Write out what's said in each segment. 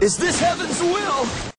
Is this heaven's will?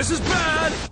This is bad!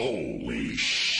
Holy sh!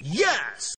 Yes!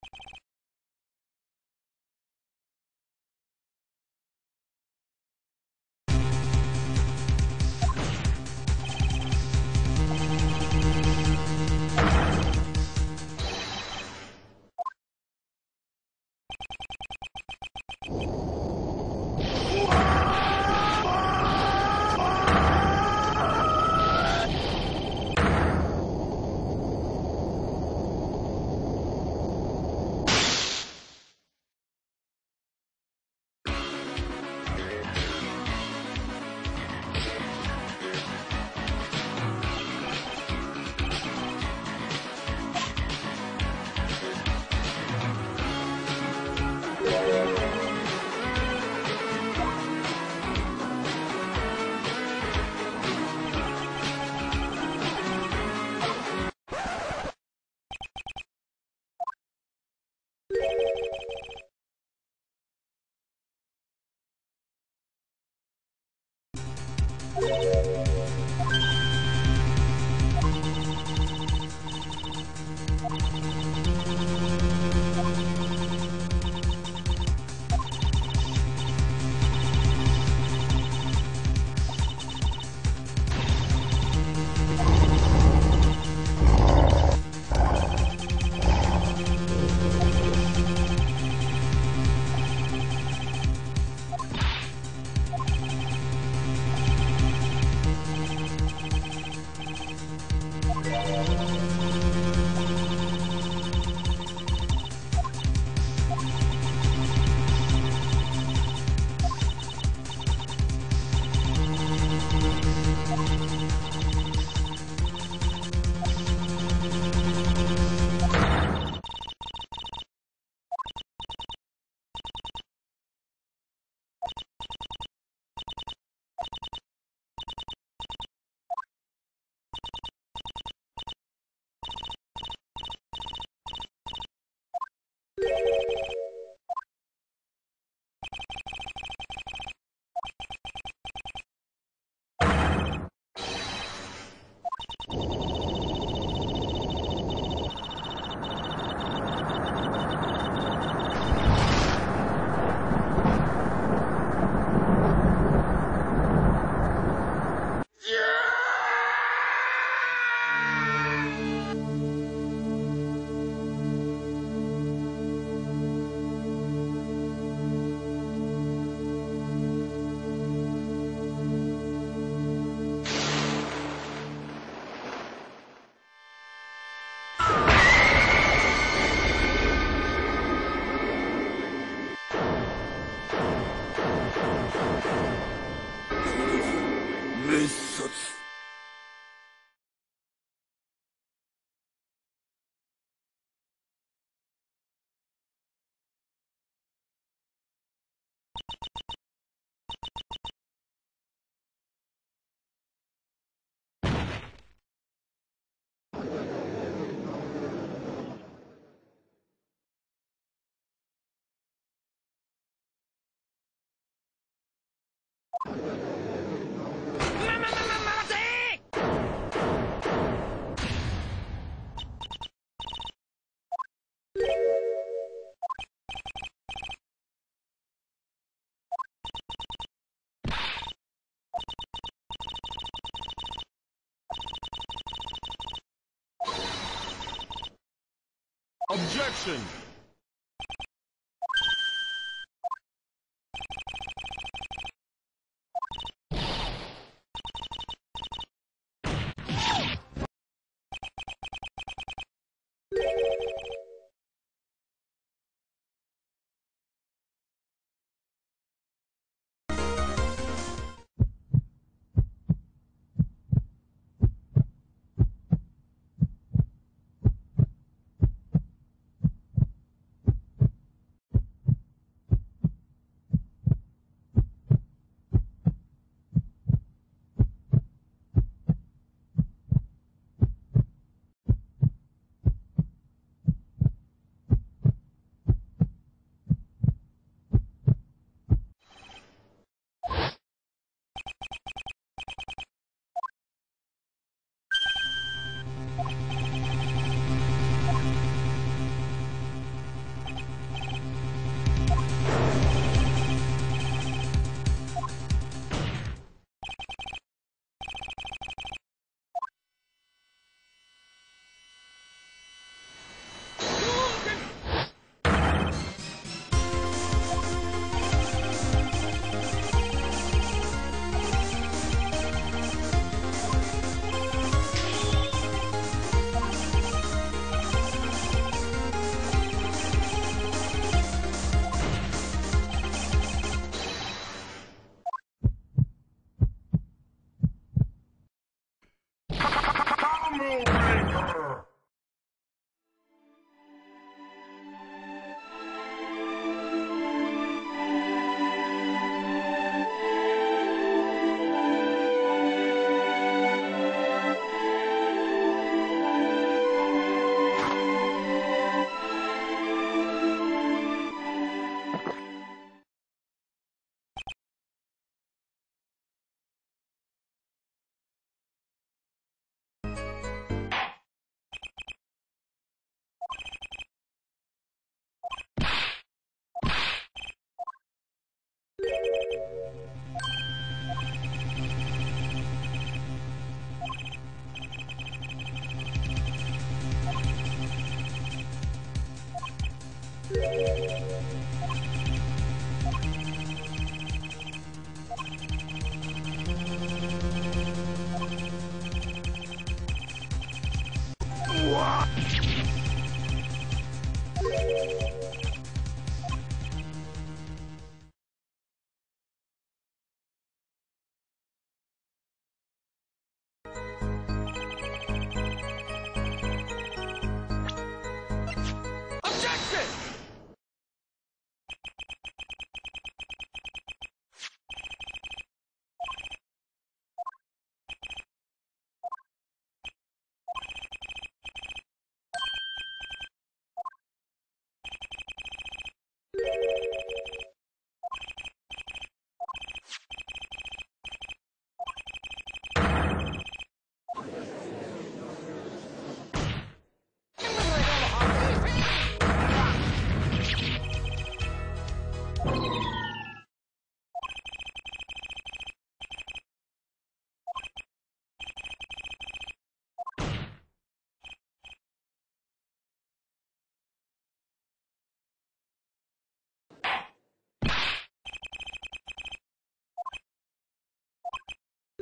Action!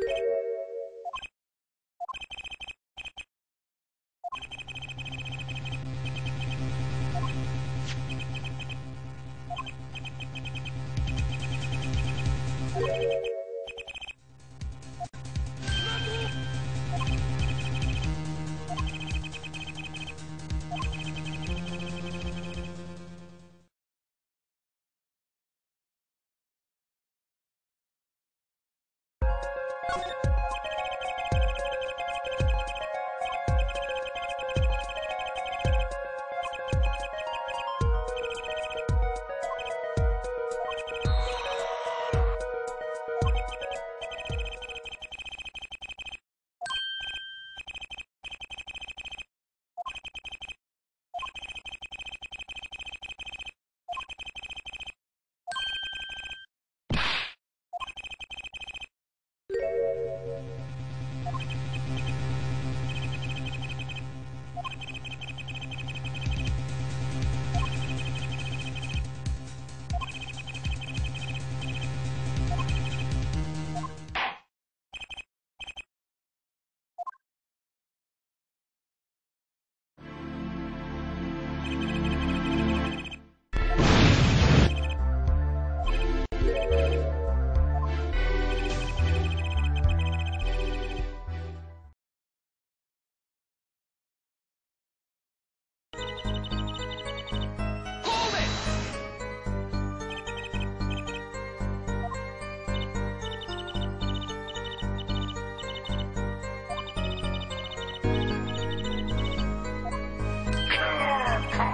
Hold it!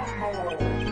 然后